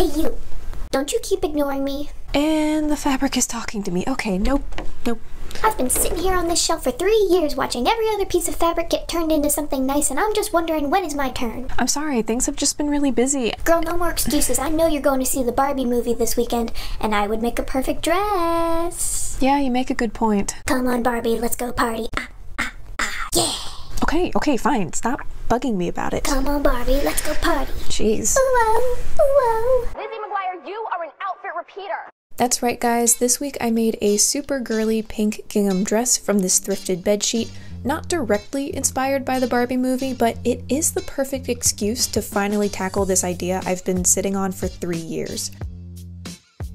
Hey, you. Don't you keep ignoring me? And the fabric is talking to me. Okay, nope, nope. I've been sitting here on this shelf for three years watching every other piece of fabric get turned into something nice, and I'm just wondering when is my turn? I'm sorry, things have just been really busy. Girl, no more excuses. I know you're going to see the Barbie movie this weekend, and I would make a perfect dress. Yeah, you make a good point. Come on, Barbie, let's go party. Ah, ah, ah, yeah. Okay, okay, fine. Stop bugging me about it. Come on, Barbie, let's go party. Jeez. Whoa, whoa. Lizzie McGuire, you are an outfit repeater. That's right, guys. This week I made a super girly pink gingham dress from this thrifted bedsheet. Not directly inspired by the Barbie movie, but it is the perfect excuse to finally tackle this idea I've been sitting on for three years.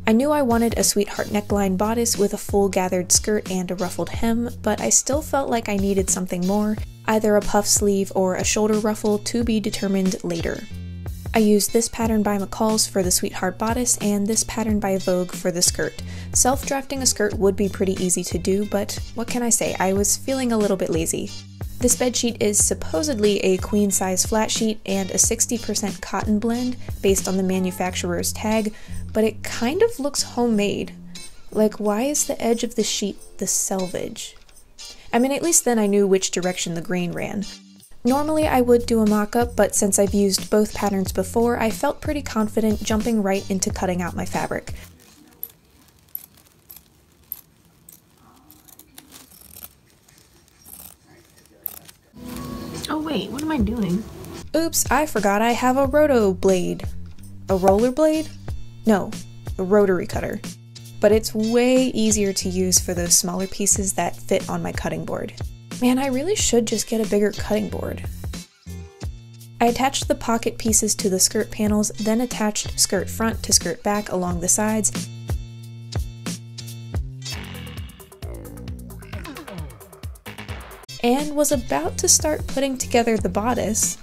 I knew I wanted a sweetheart neckline bodice with a full gathered skirt and a ruffled hem, but I still felt like I needed something more, either a puff sleeve or a shoulder ruffle to be determined later. I used this pattern by McCall's for the Sweetheart bodice and this pattern by Vogue for the skirt. Self-drafting a skirt would be pretty easy to do, but what can I say, I was feeling a little bit lazy. This bedsheet is supposedly a queen size flat sheet and a 60% cotton blend based on the manufacturer's tag, but it kind of looks homemade. Like, why is the edge of the sheet the selvage? I mean, at least then I knew which direction the grain ran. Normally I would do a mock-up, but since I've used both patterns before, I felt pretty confident jumping right into cutting out my fabric. Oh wait, what am I doing? Oops, I forgot I have a roto blade. A roller blade? No, a rotary cutter. But it's way easier to use for those smaller pieces that fit on my cutting board. Man, I really should just get a bigger cutting board. I attached the pocket pieces to the skirt panels, then attached skirt front to skirt back along the sides, and was about to start putting together the bodice.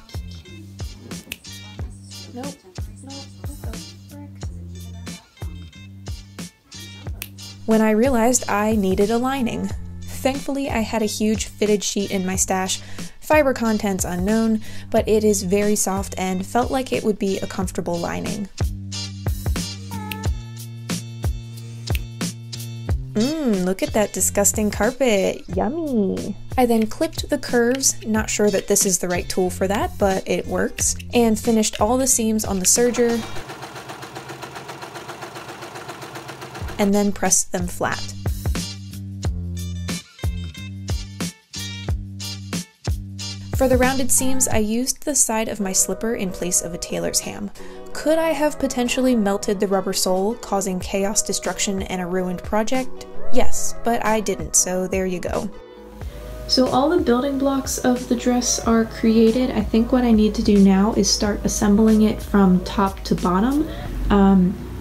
When I realized I needed a lining. Thankfully, I had a huge fitted sheet in my stash, fiber contents unknown, but it is very soft and felt like it would be a comfortable lining. Mmm, look at that disgusting carpet. Yummy. I then clipped the curves, not sure that this is the right tool for that, but it works, and finished all the seams on the serger, and then pressed them flat. For the rounded seams, I used the side of my slipper in place of a tailor's ham. Could I have potentially melted the rubber sole, causing chaos, destruction, and a ruined project? Yes, but I didn't, so there you go. So all the building blocks of the dress are created. I think what I need to do now is start assembling it from top to bottom. Um,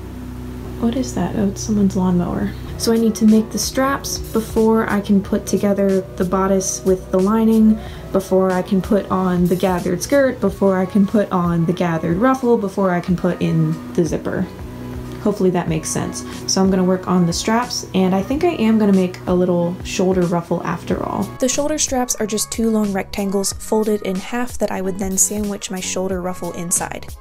what is that? Oh, it's someone's lawnmower. So I need to make the straps before I can put together the bodice with the lining, before I can put on the gathered skirt, before I can put on the gathered ruffle, before I can put in the zipper. Hopefully that makes sense. So I'm gonna work on the straps and I think I am gonna make a little shoulder ruffle after all. The shoulder straps are just two long rectangles folded in half that I would then sandwich my shoulder ruffle inside.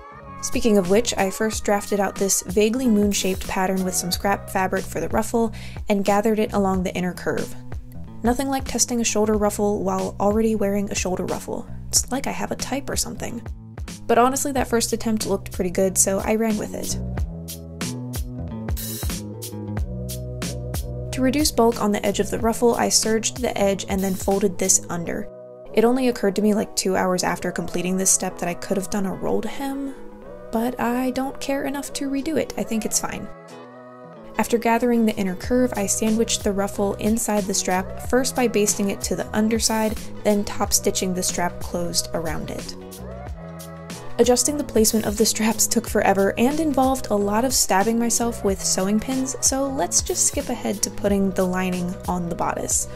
Speaking of which, I first drafted out this vaguely moon-shaped pattern with some scrap fabric for the ruffle and gathered it along the inner curve. Nothing like testing a shoulder ruffle while already wearing a shoulder ruffle. It's like I have a type or something. But honestly, that first attempt looked pretty good, so I ran with it. To reduce bulk on the edge of the ruffle, I serged the edge and then folded this under. It only occurred to me like two hours after completing this step that I could have done a rolled hem, but I don't care enough to redo it. I think it's fine. After gathering the inner curve, I sandwiched the ruffle inside the strap, first by basting it to the underside, then top stitching the strap closed around it. Adjusting the placement of the straps took forever and involved a lot of stabbing myself with sewing pins, so let's just skip ahead to putting the lining on the bodice.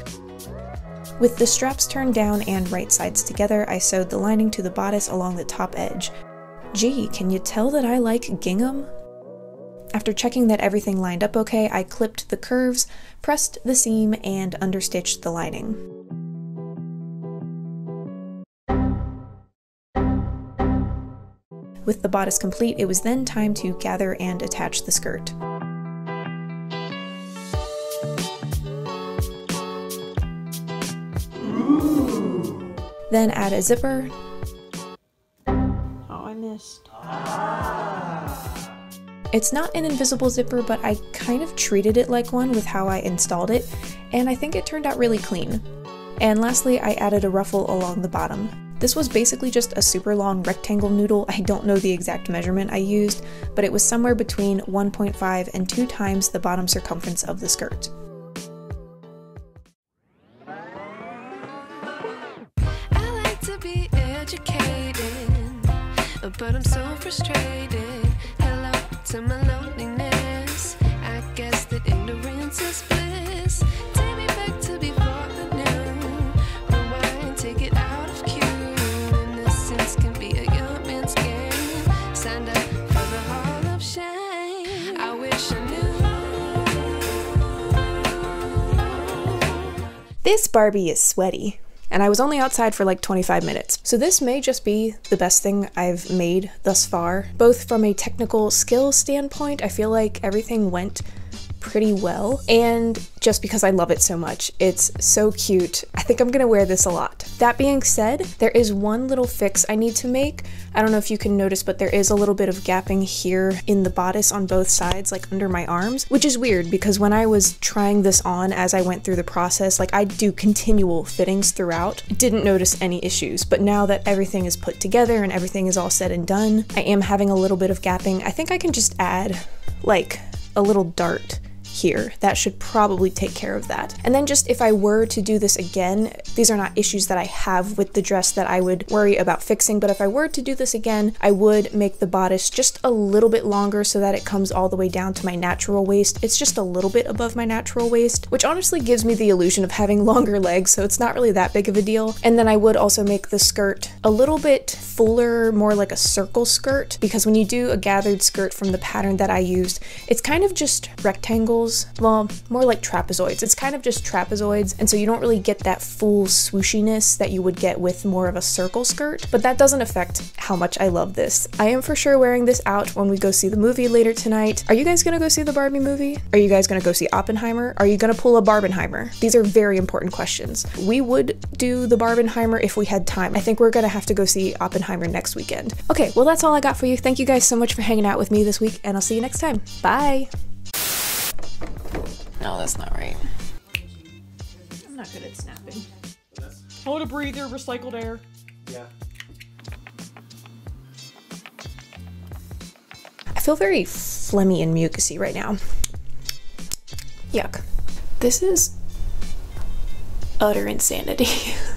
With the straps turned down and right sides together, I sewed the lining to the bodice along the top edge. Gee, can you tell that I like gingham? After checking that everything lined up okay, I clipped the curves, pressed the seam, and understitched the lining. With the bodice complete, it was then time to gather and attach the skirt. Then add a zipper. It's not an invisible zipper, but I kind of treated it like one with how I installed it, and I think it turned out really clean. And lastly, I added a ruffle along the bottom. This was basically just a super long rectangle noodle. I don't know the exact measurement I used, but it was somewhere between 1.5 and 2 times the bottom circumference of the skirt. I like to be educated, but I'm so frustrated. Hello to my loneliness. I guess that ignorance is bliss. Take me back to before the new. Rewind, take it out of cue. Innocence can be a young man's game. Signed up for the hall of shame. I wish I knew. This Barbie is sweaty. And I was only outside for like 25 minutes. So this may just be the best thing I've made thus far. Both from a technical skill standpoint, I feel like everything went pretty well. And just because I love it so much, it's so cute. I think I'm gonna wear this a lot. That being said, there is one little fix I need to make. I don't know if you can notice, but there is a little bit of gapping here in the bodice on both sides, like under my arms, which is weird because when I was trying this on as I went through the process, like I do continual fittings throughout, didn't notice any issues. But now that everything is put together and everything is all said and done, I am having a little bit of gapping. I think I can just add like a little dart here. That should probably take care of that. And then just if I were to do this again, these are not issues that I have with the dress that I would worry about fixing, but if I were to do this again, I would make the bodice just a little bit longer so that it comes all the way down to my natural waist. It's just a little bit above my natural waist, which honestly gives me the illusion of having longer legs, so it's not really that big of a deal. And then I would also make the skirt a little bit fuller, more like a circle skirt, because when you do a gathered skirt from the pattern that I used, it's kind of just rectangles well, more like trapezoids. It's kind of just trapezoids, and so you don't really get that full swooshiness that you would get with more of a circle skirt, but that doesn't affect how much I love this. I am for sure wearing this out when we go see the movie later tonight. Are you guys gonna go see the Barbie movie? Are you guys gonna go see Oppenheimer? Are you gonna pull a Barbenheimer? These are very important questions. We would do the Barbenheimer if we had time. I think we're gonna have to go see Oppenheimer next weekend. Okay, well that's all I got for you. Thank you guys so much for hanging out with me this week, and I'll see you next time. Bye! No, that's not right. I'm not good at snapping. Hold a breather, recycled air. Yeah. I feel very phlegmy and mucusy right now. Yuck. This is utter insanity.